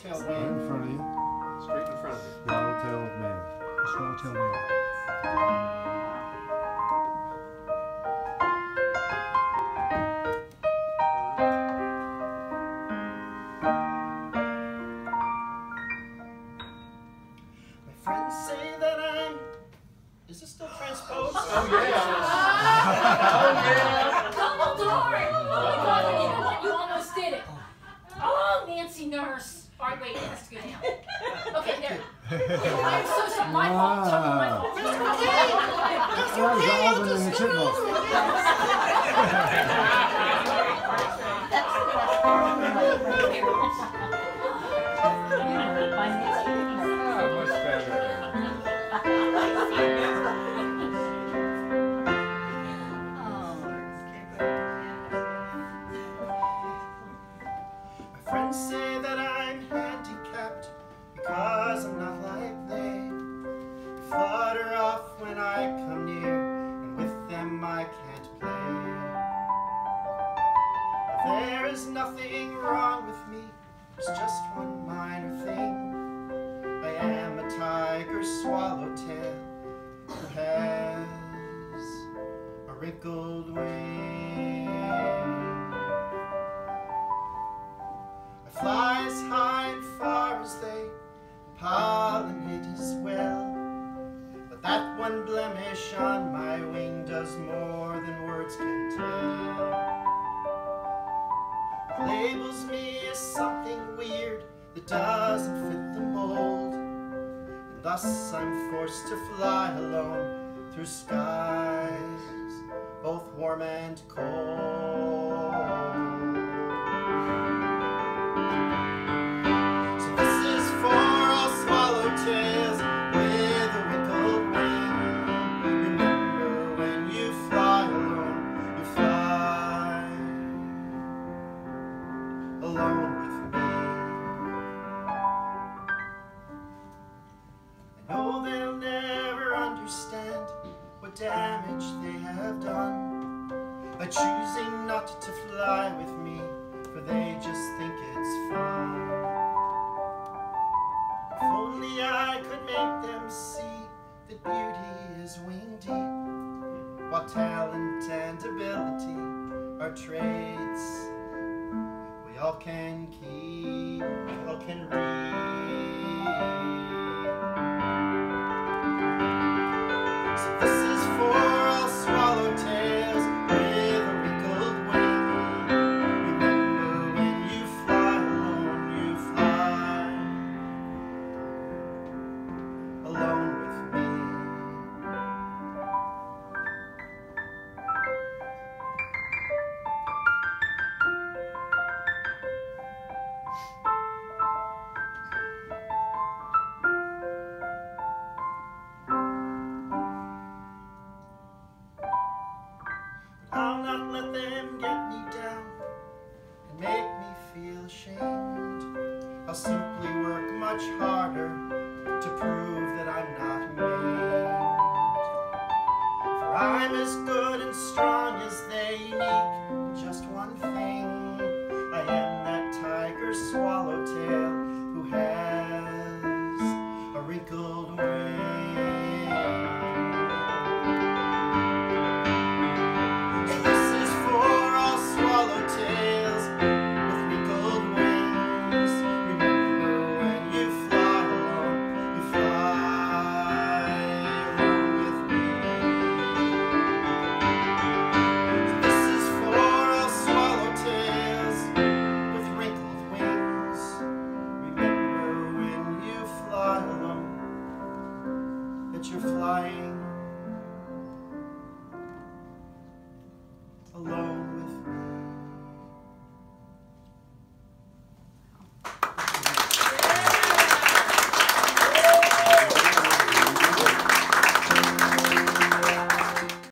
Swallowtail Right in front of you. Straight in front of you. Swallowtail man. Swallowtail man. My friends say that I'm. Is this still transposed? Oh yeah. Oh, Dumbledore! Oh my god, you know what? You almost did it. Oh, Nancy Nurse. All right, wait, it has to go down. Okay, so sorry. My fault. The. Is nothing wrong with me, there's just one minor thing. I am a tiger swallowtail who has a wrinkled wing. I fly as high and far as they, pollinate as well. But that one blemish on my wing does more than words can tell. Labels me as something weird that doesn't fit the mold. And thus I'm forced to fly alone through skies, both warm and cold. By choosing not to fly with me, for they just think it's fun. If only I could make them see that beauty is wing deep, while talent and ability are traits we all can keep, we all can read. So alone with me. I'll not let them get me down and make me feel ashamed. I'll simply work much harder to prove that I'm not maimed. For I'm as good and strong as they, in just one thing. Bye.